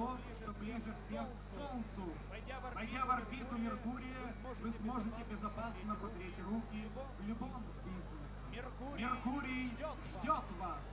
тот, кто ближе всех к Солнцу. Войдя в орбиту Меркурия, вы сможете безопасно погреть руки в любом бизнесе. Меркурий ждет вас.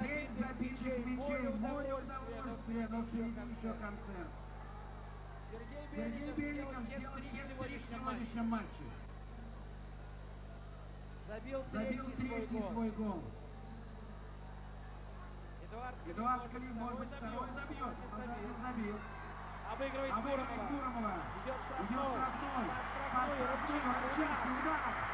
Семь забитых мячей, море удовольствия, но впереди еще концерт. Сергей Беликов сделал хет-трик в сегодняшнем матче. Забил третий свой гол. Эдуард Клим, может быть, второй забьет. Он забил. Обыгрывает. Гурамова. Идет Идет штрафной. Под штрафной. Под штрафной. Рыбчинский. Удар.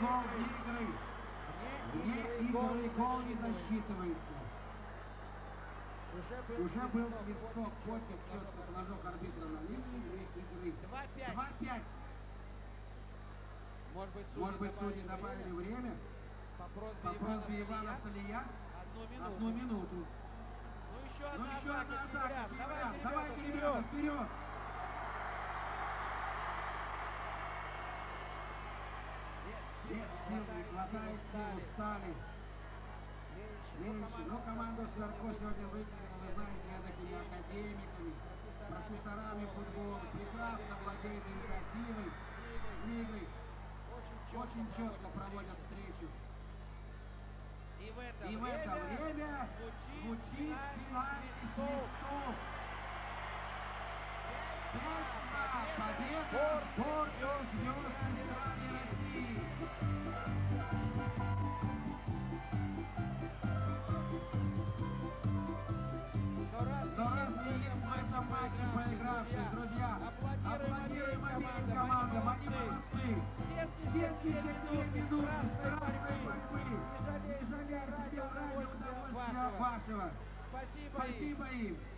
гол игры. Вне игры гол не засчитывается. Уже был свисток. Котик четко положил арбитра на линию игры. 2-5. 2-5. Может быть, Может быть, судьи добавили время? По просьбе, Ивана Столия? Одну минуту. Ну еще Ну одна еще одна атака, атака. Северян. Северян. Давайте, ребята, вперед! Нет, сил не хватает, сил устали. Меньше. Ну, команда Сверко сегодня выиграла, вы знаете, такими академиками, профессорами футбола, прекрасно владеет инициативой, книгой, очень четко проводят встречу. И в это И в время звучит финальный свисток. Спасибо. им.